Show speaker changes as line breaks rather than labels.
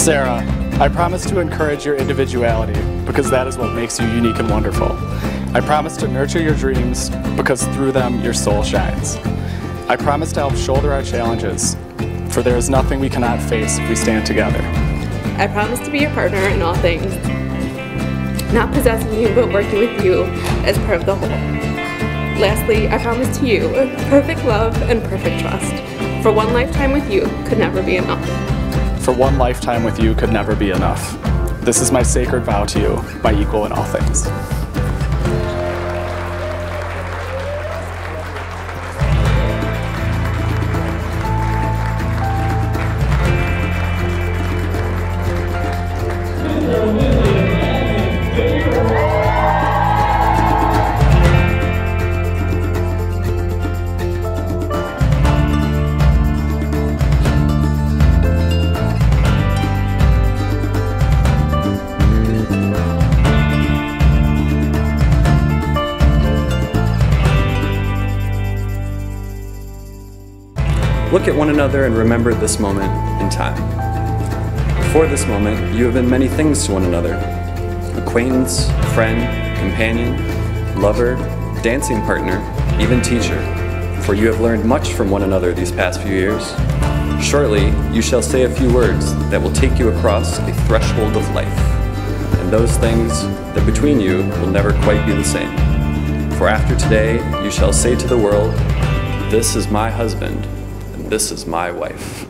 Sarah, I promise to encourage your individuality because that is what makes you unique and wonderful. I promise to nurture your dreams because through them your soul shines. I promise to help shoulder our challenges, for there is nothing we cannot face if we stand together.
I promise to be your partner in all things, not possessing you, but working with you as part of the whole. Lastly, I promise to you perfect love and perfect trust. For one lifetime with you could never be enough.
For one lifetime with you could never be enough. This is my sacred vow to you, my equal in all things.
Look at one another and remember this moment in time. Before this moment, you have been many things to one another acquaintance, friend, companion, lover, dancing partner, even teacher, for you have learned much from one another these past few years. Shortly, you shall say a few words that will take you across a threshold of life, and those things that between you will never quite be the same. For after today, you shall say to the world, This is my husband, this is my wife.